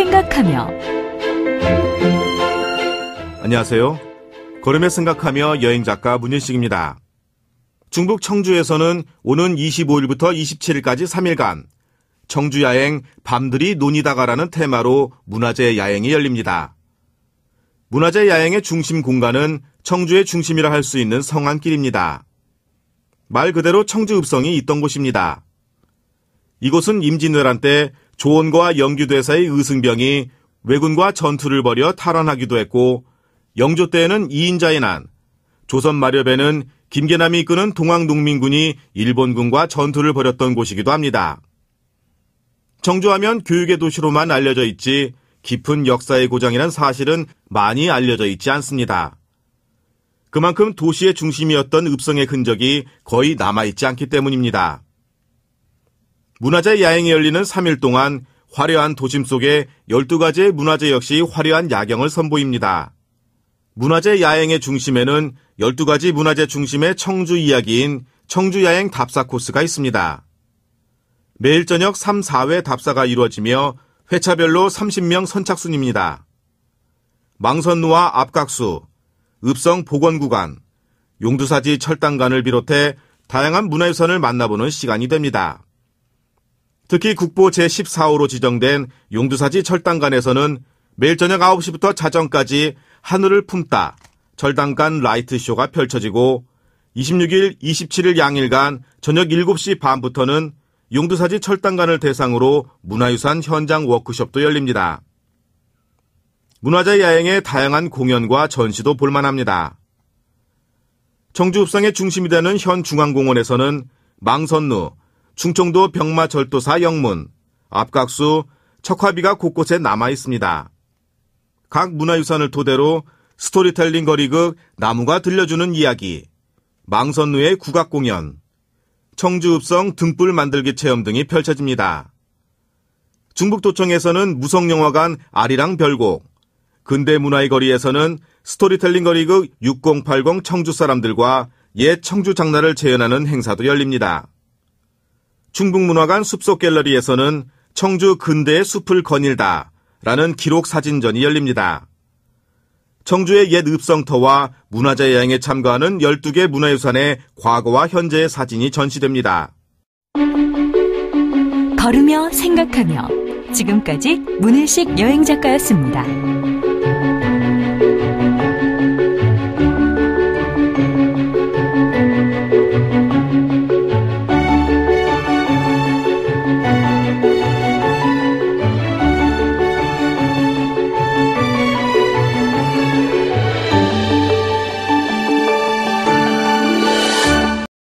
생각하며 안녕하세요. 걸으며 생각하며 여행 작가 문일식입니다. 중북 청주에서는 오는 25일부터 27일까지 3일간 청주 야행 밤들이 논이다가라는 테마로 문화재 야행이 열립니다. 문화재 야행의 중심 공간은 청주의 중심이라 할 수 있는 성안길입니다. 말 그대로 청주 읍성이 있던 곳입니다. 이곳은 임진왜란 때 조원과 영규대사의 의승병이 왜군과 전투를 벌여 탈환하기도 했고 영조 때에는 2인자의 난, 조선 마렵에는 김계남이 이끄는 동학농민군이 일본군과 전투를 벌였던 곳이기도 합니다. 청주하면 교육의 도시로만 알려져 있지 깊은 역사의 고장이란 사실은 많이 알려져 있지 않습니다. 그만큼 도시의 중심이었던 읍성의 흔적이 거의 남아있지 않기 때문입니다. 문화재 야행이 열리는 3일 동안 화려한 도심 속에 12가지의 문화재 역시 화려한 야경을 선보입니다. 문화재 야행의 중심에는 12가지 문화재 중심의 청주 이야기인 청주야행 답사 코스가 있습니다. 매일 저녁 3, 4회 답사가 이루어지며 회차별로 30명 선착순입니다. 망선루와 압각수, 읍성 보건구간, 용두사지 철당간을 비롯해 다양한 문화유산을 만나보는 시간이 됩니다. 특히 국보 제14호로 지정된 용두사지 철당간에서는 매일 저녁 9시부터 자정까지 하늘을 품다 철당간 라이트쇼가 펼쳐지고 26일, 27일 양일간 저녁 7시 반부터는 용두사지 철당간을 대상으로 문화유산 현장 워크숍도 열립니다. 문화재 야행의 다양한 공연과 전시도 볼만합니다. 청주읍성의 중심이 되는 현 중앙공원에서는 망선루, 충청도 병마절도사 영문, 압각수, 척화비가 곳곳에 남아 있습니다. 각 문화유산을 토대로 스토리텔링 거리극 나무가 들려주는 이야기, 망선루의 국악공연, 청주읍성 등불 만들기 체험 등이 펼쳐집니다. 중북도청에서는 무성영화관 아리랑 별곡, 근대문화의 거리에서는 스토리텔링 거리극 6080 청주 사람들과 옛 청주 장난을 재현하는 행사도 열립니다. 충북문화관 숲속 갤러리에서는 청주 근대의 숲을 거닐다 라는 기록 사진전이 열립니다. 청주의 옛 읍성터와 문화재 여행에 참가하는 12개 문화유산의 과거와 현재의 사진이 전시됩니다. 걸으며 생각하며 지금까지 문일식 여행작가였습니다.